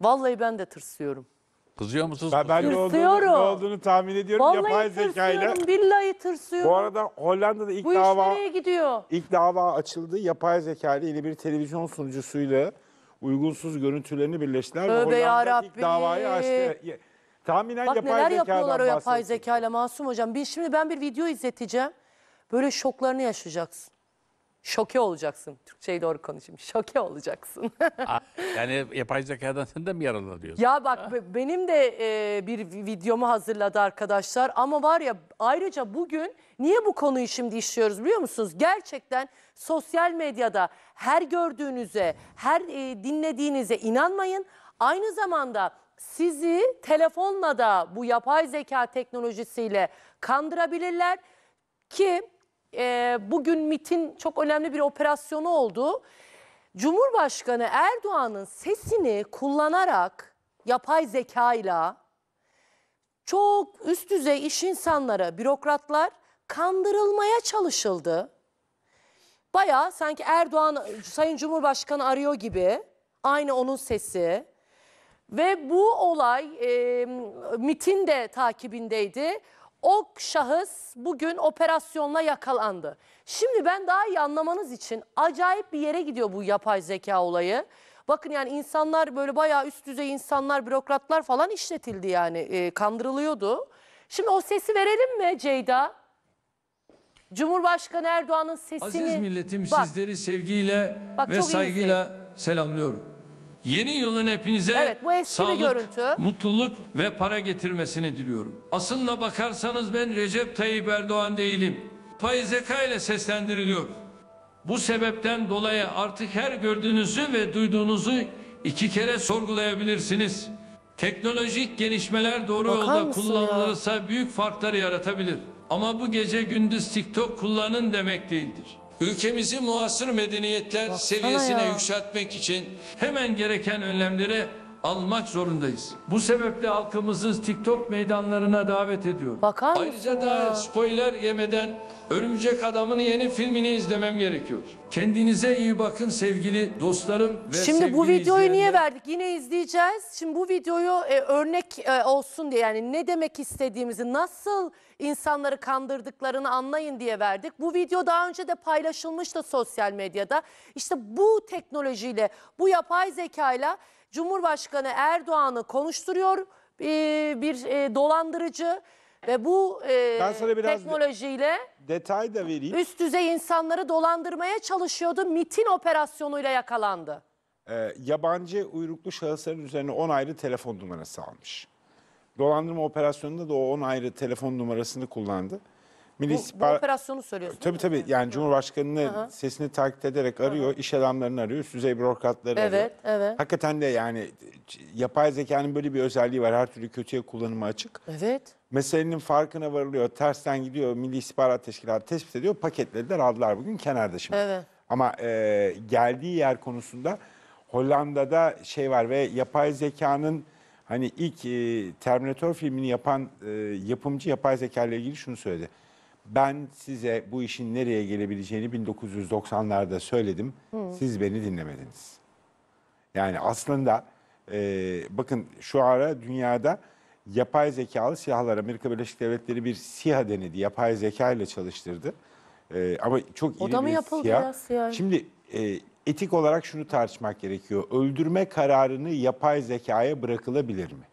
Vallahi ben de tırsıyorum. Kızıyor musunuz? Ben, ben ne, olduğunu, Tırsıyorum. ne olduğunu tahmin ediyorum Vallahi yapay zekayla. tırsıyorum. Billahi tırsıyorum. Bu arada Hollanda'da ilk Bu iş dava nereye gidiyor? ilk dava açıldı. Yapay zeka ile yeni bir televizyon sunucusuyla uygunsuz görüntülerini birleştiler. ve Tövbe Hollanda yarabbim. ilk davayı açtı. Ya- Tahminen Bak yapay neler zekadan yapıyorlar o yapay bahsettik. zekayla Masum Hocam. Bir, şimdi ben bir video izleteceğim. Böyle şoklarını yaşayacaksın. Şoke olacaksın. Türkçeyi doğru konuşayım. Şoke olacaksın. Yani yapay zekadan sen de mi yararlanıyorsun? ya bak be- benim de e, bir vi- videomu hazırladı arkadaşlar. Ama var ya ayrıca bugün niye bu konuyu şimdi işliyoruz biliyor musunuz? Gerçekten sosyal medyada her gördüğünüze, her e, dinlediğinize inanmayın. Aynı zamanda sizi telefonla da bu yapay zeka teknolojisiyle kandırabilirler. Ki e, bugün MIT'in çok önemli bir operasyonu oldu. Cumhurbaşkanı Erdoğan'ın sesini kullanarak yapay zekayla çok üst düzey iş insanları, bürokratlar kandırılmaya çalışıldı. Bayağı sanki Erdoğan Sayın Cumhurbaşkanı arıyor gibi aynı onun sesi. Ve bu olay e, MIT'in de takibindeydi. O şahıs bugün operasyonla yakalandı. Şimdi ben daha iyi anlamanız için acayip bir yere gidiyor bu yapay zeka olayı. Bakın yani insanlar böyle bayağı üst düzey insanlar, bürokratlar falan işletildi yani e, kandırılıyordu. Şimdi o sesi verelim mi Ceyda? Cumhurbaşkanı Erdoğan'ın sesini... Aziz milletim Bak, sizleri sevgiyle Bak, ve çok iyi saygıyla selamlıyorum. Yeni yılın hepinize Evet, bu sağlık, görüntü. mutluluk ve para getirmesini diliyorum. Aslında bakarsanız ben Recep Tayyip Erdoğan değilim. Pay zeka ile seslendiriliyor. Bu sebepten dolayı artık her gördüğünüzü ve duyduğunuzu iki kere sorgulayabilirsiniz. Teknolojik gelişmeler doğru Bakar yolda mısın ya? kullanılırsa büyük farklar yaratabilir. Ama bu gece gündüz TikTok kullanın demek değildir. Ülkemizi muasır medeniyetler seviyesine ya. yükseltmek için hemen gereken önlemleri almak zorundayız. Bu sebeple halkımızı TikTok meydanlarına davet ediyorum. Bakar Ayrıca da spoiler yemeden Örümcek Adam'ın yeni filmini izlemem gerekiyor. Kendinize iyi bakın sevgili dostlarım ve Şimdi bu videoyu niye izleyenler. verdik? Yine izleyeceğiz. Şimdi bu videoyu e, örnek e, olsun diye yani ne demek istediğimizi, nasıl insanları kandırdıklarını anlayın diye verdik. Bu video daha önce de paylaşılmıştı sosyal medyada. İşte bu teknolojiyle, bu yapay zekayla Cumhurbaşkanı Erdoğan'ı konuşturuyor e, bir e, dolandırıcı ve bu e, Ben sana biraz- teknolojiyle Detay da vereyim. üst düzey insanları dolandırmaya çalışıyordu. MIT'in operasyonuyla yakalandı. Ee, yabancı uyruklu şahısların üzerine 10 ayrı telefon numarası almış. Dolandırma operasyonunda da o 10 ayrı telefon numarasını kullandı. Milli Bu, bu İstihbarat- operasyonu söylüyorsun. Tabii tabii yani Cumhurbaşkanı'nın sesini takip ederek arıyor, iş adamlarını arıyor, üst düzey bürokratları arıyor. Evet, evet. Hakikaten de yani yapay zekanın böyle bir özelliği var. Her türlü kötüye kullanıma açık. Evet. Meselenin farkına varılıyor, tersten gidiyor, Milli İstihbarat Teşkilatı tespit ediyor, paketlediler, aldılar bugün kenarda şimdi. Evet. Ama e, geldiği yer konusunda Hollanda'da şey var ve yapay zekanın hani ilk e, Terminator filmini yapan e, yapımcı yapay zeka ile ilgili şunu söyledi. Ben size bu işin nereye gelebileceğini 1990'larda söyledim. Siz beni dinlemediniz. Yani aslında e, bakın şu ara dünyada yapay zekalı silahlar Amerika Birleşik Devletleri bir SİHA denedi. Yapay zeka ile çalıştırdı. E, ama çok O iri da mı bir yapıldı SİHA. ya SİHA? Şimdi e, etik olarak şunu tartışmak gerekiyor. Öldürme kararını yapay zekaya bırakılabilir mi?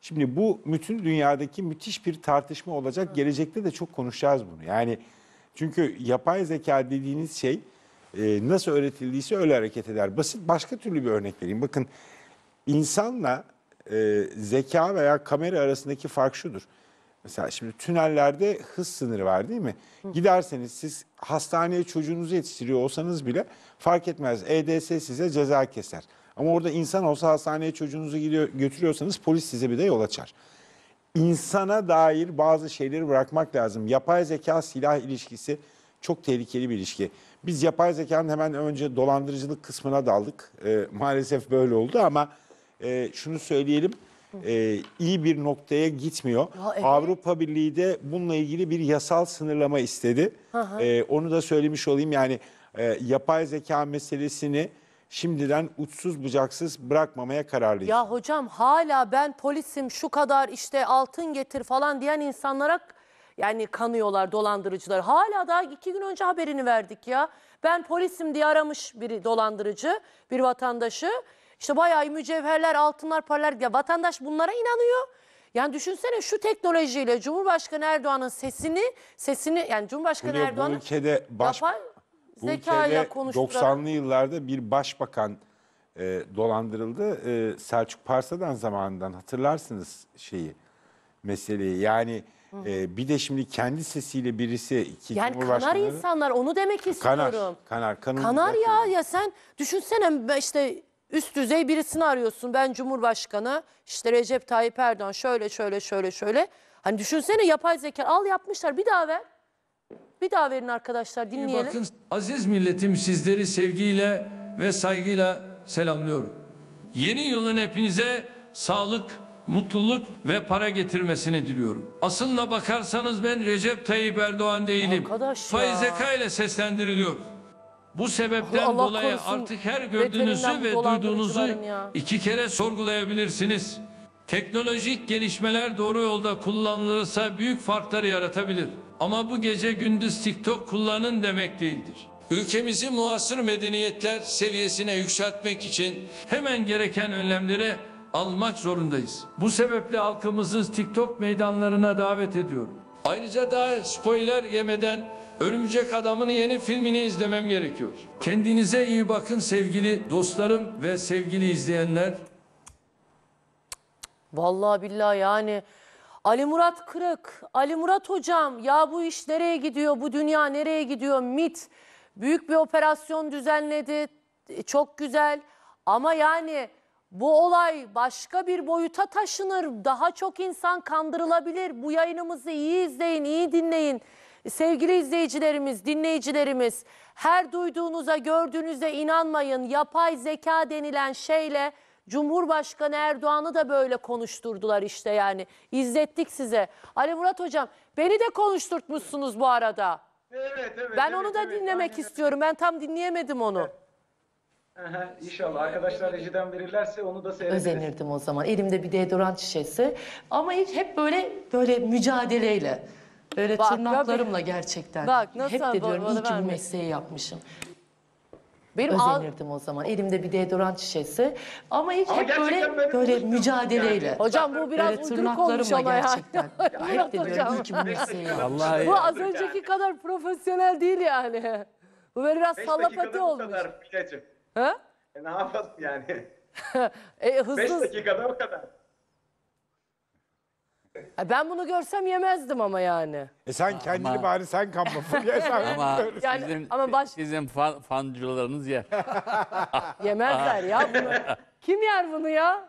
Şimdi bu bütün dünyadaki müthiş bir tartışma olacak. Gelecekte de çok konuşacağız bunu. Yani çünkü yapay zeka dediğiniz şey e, nasıl öğretildiyse öyle hareket eder. Basit başka türlü bir örnek vereyim. Bakın insanla e, zeka veya kamera arasındaki fark şudur. Mesela şimdi tünellerde hız sınırı var değil mi? Giderseniz siz hastaneye çocuğunuzu yetiştiriyor olsanız bile fark etmez. EDS size ceza keser. Ama orada insan olsa hastaneye çocuğunuzu gidiyor, götürüyorsanız polis size bir de yol açar. İnsana dair bazı şeyleri bırakmak lazım. Yapay zeka silah ilişkisi çok tehlikeli bir ilişki. Biz yapay zekanın hemen önce dolandırıcılık kısmına daldık. Ee, maalesef böyle oldu ama e, şunu söyleyelim. e, iyi bir noktaya gitmiyor. Ya evet. Avrupa Birliği de bununla ilgili bir yasal sınırlama istedi. Ee, onu da söylemiş olayım. Yani e, yapay zeka meselesini şimdiden uçsuz bucaksız bırakmamaya kararlıyız. Ya hocam hala ben polisim şu kadar işte altın getir falan diyen insanlara yani kanıyorlar dolandırıcılar. Hala daha iki gün önce haberini verdik ya. Ben polisim diye aramış biri dolandırıcı bir vatandaşı. İşte bayağı mücevherler altınlar paralar ya vatandaş bunlara inanıyor. Yani düşünsene şu teknolojiyle Cumhurbaşkanı Erdoğan'ın sesini sesini yani Cumhurbaşkanı Fulya, bu Erdoğan'ın ülkede baş, yapay bu zekayla ülkede konuşturarak 90'lı yıllarda bir başbakan e, dolandırıldı. E, Selçuk Parsa'dan zamanından hatırlarsınız şeyi meseleyi. Yani e, bir de şimdi kendi sesiyle birisi iki yani kanar insanlar onu demek istiyorum. kanar kanar kanın Kanar ya ya sen düşünsene işte üst düzey birisini arıyorsun. Ben Cumhurbaşkanı işte Recep Tayyip Erdoğan şöyle şöyle şöyle şöyle. Hani düşünsene yapay zeka al yapmışlar bir daha ver. Bir daha verin arkadaşlar dinleyelim. Bakın aziz milletim sizleri sevgiyle ve saygıyla selamlıyorum. Yeni yılın hepinize sağlık, mutluluk ve para getirmesini diliyorum. Aslına bakarsanız ben Recep Tayyip Erdoğan değilim. Arkadaş. Faiz ile seslendiriliyor. Bu sebepten Allah dolayı korusun artık her gördüğünüzü ve duyduğunuzu iki kere sorgulayabilirsiniz. Teknolojik gelişmeler doğru yolda kullanılırsa büyük farklar yaratabilir. Ama bu gece gündüz TikTok kullanın demek değildir. Ülkemizi muasır medeniyetler seviyesine yükseltmek için hemen gereken önlemleri almak zorundayız. Bu sebeple halkımızı TikTok meydanlarına davet ediyorum. Ayrıca daha spoiler yemeden Örümcek Adam'ın yeni filmini izlemem gerekiyor. Kendinize iyi bakın sevgili dostlarım ve sevgili izleyenler. Vallahi billahi yani Ali Murat Kırık, Ali Murat hocam ya bu iş nereye gidiyor, bu dünya nereye gidiyor? MIT büyük bir operasyon düzenledi, E, çok güzel ama yani bu olay başka bir boyuta taşınır, daha çok insan kandırılabilir. Bu yayınımızı iyi izleyin, iyi dinleyin. Sevgili izleyicilerimiz, dinleyicilerimiz, her duyduğunuza, gördüğünüze inanmayın. Yapay zeka denilen şeyle Cumhurbaşkanı Erdoğan'ı da böyle konuşturdular işte yani. İzlettik size. Ali Murat Hocam beni de konuşturtmuşsunuz bu arada. Evet, evet. Ben evet, onu da evet, dinlemek aynen. istiyorum. Ben tam dinleyemedim onu. Aha, İnşallah arkadaşlar rejiden verirlerse onu da seyrederiz. Özenirdim o zaman. Elimde bir deodorant şişesi. Ama hiç hep böyle böyle mücadeleyle. Böyle Bak, tırnaklarımla gerçekten. Bak, nasıl hep de diyorum iyi ki bu mesleği yapmışım. Benim al- Özenirdim o zaman. Elimde bir deodorant şişesi. Ama hiç Ama hep gerçekten böyle böyle mücadeleyle. yani. Hocam bu biraz Böyle uyduruk olmuş tırnaklarımla ama gerçekten. hep de diyorum iyi ki bu mesleği yapmışım. Vallahi Bu az önceki kadar profesyonel değil yani. Bu böyle biraz 5 sallapati dakikada bu olmuş. kadar Filyacığım. Ha? E ne yapalım yani? E, 5 hızlı. dakikada o kadar. E, Ben bunu görsem yemezdim ama yani. E sen kendini Ama- bari sen kanma Fulya sen ama Yani sizin, ama baş- sizin fan, fancılarınız yer. Yemezler ya bunu. Kim yer bunu ya?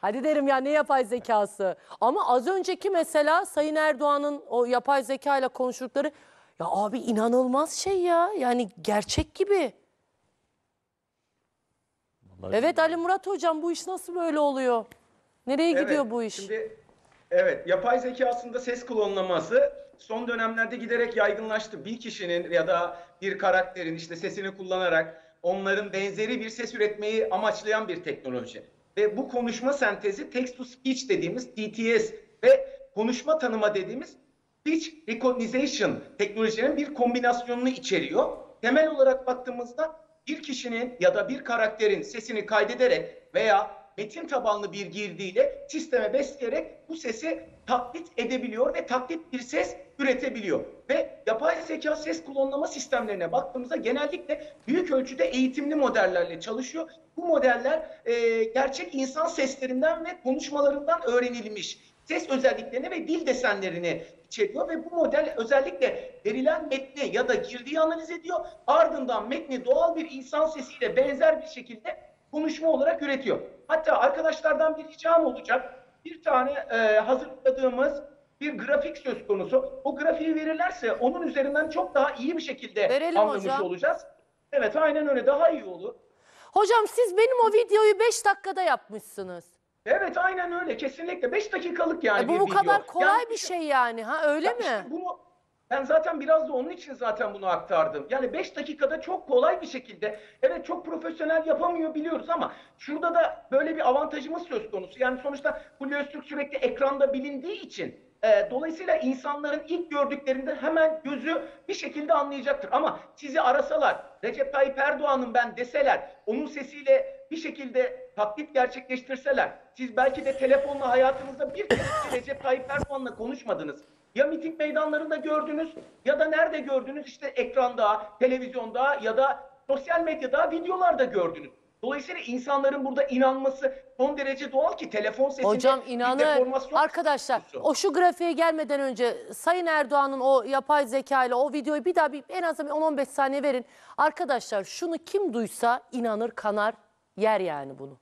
Hadi derim ya ne yapay zekası. Ama az önceki mesela Sayın Erdoğan'ın o yapay zeka ile konuştukları ya abi inanılmaz şey ya. Yani gerçek gibi. Evet Ali Murat hocam bu iş nasıl böyle oluyor? Nereye gidiyor bu iş? Şimdi evet yapay zeka aslında ses klonlaması son dönemlerde giderek yaygınlaştı. Bir kişinin ya da bir karakterin işte sesini kullanarak onların benzeri bir ses üretmeyi amaçlayan bir teknoloji. Ve bu konuşma sentezi text to speech dediğimiz TTS ve konuşma tanıma dediğimiz speech recognition teknolojinin bir kombinasyonunu içeriyor. Temel olarak baktığımızda bir kişinin ya da bir karakterin sesini kaydederek veya metin tabanlı bir girdiyle sisteme besleyerek bu sesi taklit edebiliyor ve taklit bir ses üretebiliyor. Ve yapay zeka ses klonlama sistemlerine baktığımızda genellikle büyük ölçüde eğitimli modellerle çalışıyor. Bu modeller e, gerçek insan seslerinden ve konuşmalarından öğrenilmiş ses özelliklerini ve dil desenlerini içeriyor ve bu model özellikle verilen metni ya da girdiği analiz ediyor. Ardından metni doğal bir insan sesiyle benzer bir şekilde konuşma olarak üretiyor. Hatta arkadaşlardan bir ricam olacak. Bir tane e, hazırladığımız bir grafik söz konusu. O grafiği verirlerse onun üzerinden çok daha iyi bir şekilde Verelim anlamış hocam. olacağız. Evet aynen öyle daha iyi olur. Hocam siz benim o videoyu 5 dakikada yapmışsınız. Evet aynen öyle kesinlikle 5 dakikalık yani E bu bir bu video. kadar kolay Yani bir şey yani ha öyle Ya mi? işte bunu Ben zaten biraz da onun için zaten bunu aktardım. Yani 5 dakikada çok kolay bir şekilde evet çok profesyonel yapamıyor biliyoruz ama şurada da böyle bir avantajımız söz konusu. Yani sonuçta Hülya Öztürk sürekli ekranda bilindiği için e, dolayısıyla insanların ilk gördüklerinde hemen gözü bir şekilde anlayacaktır. Ama sizi arasalar, Recep Tayyip Erdoğan'ın ben deseler, onun sesiyle bir şekilde taklit gerçekleştirseler, siz belki de telefonla hayatınızda bir bile Recep Tayyip Erdoğan'la konuşmadınız. Ya miting meydanlarında gördünüz ya da nerede gördünüz işte ekranda, televizyonda ya da sosyal medyada videolarda gördünüz. Dolayısıyla insanların burada inanması son derece doğal ki telefon sesinde Hocam deformasyon Arkadaşlar o şu grafiğe gelmeden önce Sayın Erdoğan'ın o yapay zeka ile o videoyu bir daha bir, en azından 10-15 saniye verin. Arkadaşlar şunu kim duysa inanır kanar yer yani bunu.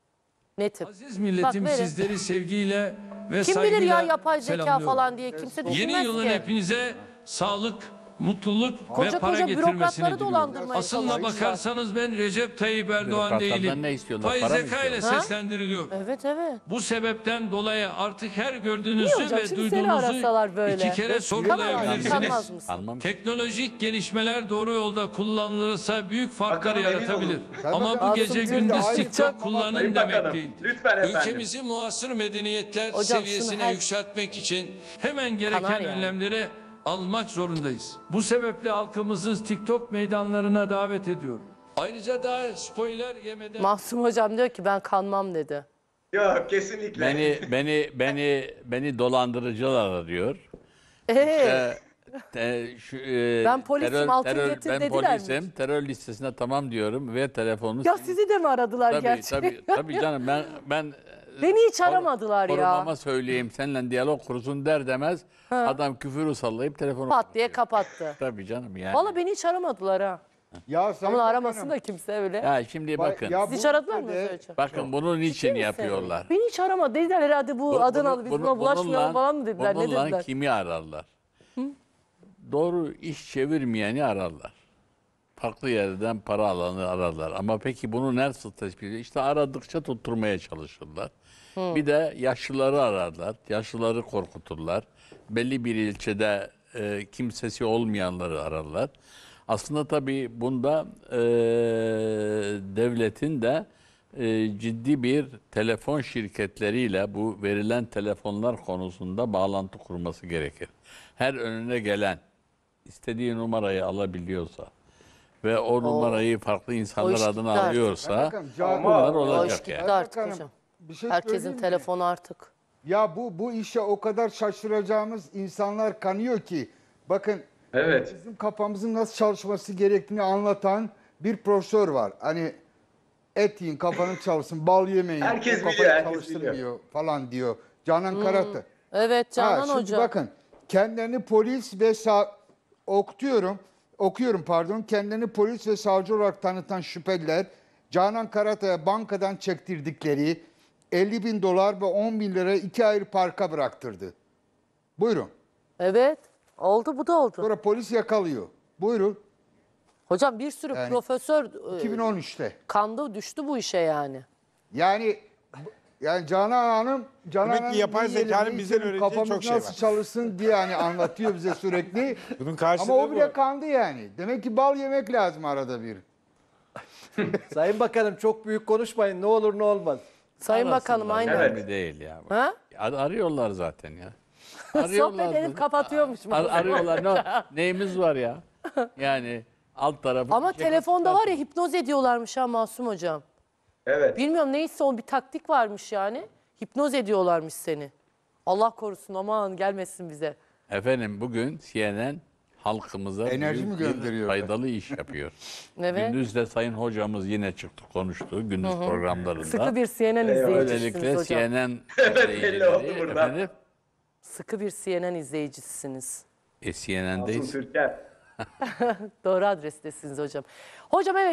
Netim. Aziz milletim Bak, verin. sizleri sevgiyle ve Kim saygıyla bilir ya yapay zeka selamlıyorum. falan diye kimse düşünmez Yeni yılın ki. hepinize sağlık, mutluluk Koca ve para koca getirmesini bürokratları diliyorum. dolandırmaya Aslında çalışıyorlar. bakarsanız ben Recep Tayyip Erdoğan Bürokratlardan değilim. ne istiyorlar? Faiz Para mı zeka ile istiyorlar? Evet evet. Bu sebepten dolayı artık her gördüğünüzü hocam? ve Şimdi seni arasalar duyduğunuzu böyle. iki kere Kanmaz sorgulayabilirsiniz. mısın? Teknolojik gelişmeler doğru yolda kullanılırsa büyük farklar Bakanım, emin yaratabilir. olun. Ama bu Asım gece de gündüz aynı TikTok kullanın Sayın demek Bakanım, değildir. lütfen efendim. Ülkemizi muasır medeniyetler Hocam şunu seviyesine her- yükseltmek için hemen gereken yani. Almak zorundayız. Bu sebeple halkımızı TikTok meydanlarına davet ediyorum. Ayrıca daha spoiler yemeden... Mahsum hocam diyor ki ben kanmam dedi. Yok kesinlikle. Beni beni beni beni dolandırıcılar arıyor. Ee, te- şu, e, Ben polisim, altın getir ben dediler mi? polisim, terör listesine tamam diyorum ve telefonu ya sizi de mi aradılar tabii, gerçekten? tabii, tabii canım ben ben Beni hiç aramadılar ya. korumama söyleyeyim seninle diyalog kursun der demez adam küfürü sallayıp telefonu Pat diye kapattı. Tabii canım yani. Valla beni hiç aramadılar ha. Ya Sayın Ama aramasın da kimse öyle. Ya şimdi bak- bakın. ya Siz hiç bu aradılar mı ülkede- bakın bunun için Ciddi misin? yapıyorlar. Beni hiç aramadı. Dediler herhalde bu Bu- Adanalı bunu- biz bunu- buna bulaşmayalım falan mı dediler? Ne bununla dediler? kimi ararlar? Doğru iş çevirmeyeni ararlar. Farklı yerden para alanı ararlar. Ama peki bunu nasıl tespit ediyor? İşte aradıkça tutturmaya çalışırlar. Bir de yaşlıları ararlar. Yaşlıları korkuturlar. Belli bir ilçede e, kimsesi olmayanları ararlar. Aslında tabii bunda e, devletin de e, ciddi bir telefon şirketleriyle bu verilen telefonlar konusunda bağlantı kurması gerekir. Her önüne gelen istediği numarayı alabiliyorsa ve o numarayı farklı insanlar iş adına artık. alıyorsa Bakın, Can- bunlar O olacak yani. artık Bakanım, hocam. bir şey Herkesin söyleyeyim mi? telefonu artık. Ya bu bu işe o kadar şaşıracağımız insanlar kanıyor ki bakın Evet. bizim kafamızın nasıl çalışması gerektiğini anlatan bir profesör var. Hani et yiyin kafanın çalışsın, bal yemeyin. Herkes o kafayı biliyor, herkes çalıştırmıyor biliyor. falan diyor. Canan Karatı. Evet Ha, Canan şimdi Hoca. bakın kendilerini polis ve sa okutuyorum okuyorum pardon kendilerini polis ve savcı olarak tanıtan şüpheliler Canan Karatay'a bankadan çektirdikleri 50 bin dolar ve 10 bin lira iki ayrı parka bıraktırdı. Buyurun. Evet. Oldu bu da oldu. Sonra polis yakalıyor. Buyurun. Hocam bir sürü Yani profesör e, 2013'te. kandı düştü bu işe yani. Yani yani Canan Hanım Canan Demek ki Hanım yapay dinleyelim, zekanın öğreneceği kafamız çok şey nasıl var. çalışsın diye hani anlatıyor bize sürekli. Bunun karşılığı Ama o bile bu. kandı yani. Demek ki bal yemek lazım arada bir. Sayın Bakanım çok büyük konuşmayın ne olur ne olmaz. Sayın Bakanım aynen. önemli değil ya. Ha? Ar- Arıyorlar zaten ya. Sohbet edip kapatıyormuş. Ar- arıyorlar. Ne, neyimiz var ya? Yani alt tarafı. Ama şey telefonda var ya hipnoz ediyorlarmış ha Masum Hocam. Evet. Bilmiyorum neyse o bir taktik varmış yani. Hipnoz ediyorlarmış seni. Allah korusun aman gelmesin bize. Efendim bugün CNN halkımıza Enerji büyük mi bir gönderiyor? faydalı iş yapıyor. Evet. Gündüz de Sayın Hocamız yine çıktı konuştu gündüz programlarında. Sıkı bir CNN izleyicisiniz Özellikle hocam. CNN belli izleyicileri oldu burada. efendim Sıkı bir CNN izleyicisiniz. e, CNN'deyiz. Türker. Doğru adrestesiniz hocam. Hocam evet